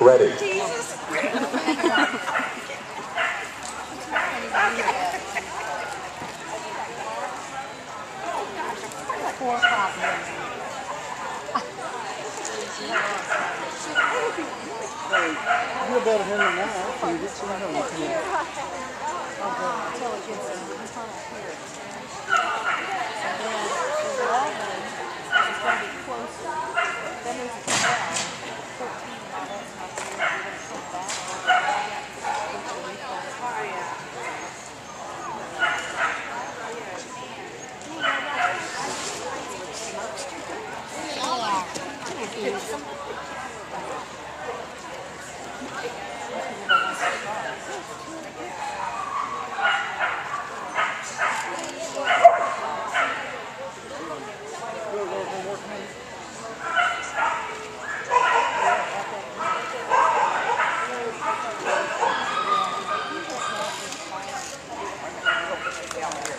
ready. You're better than now. out there.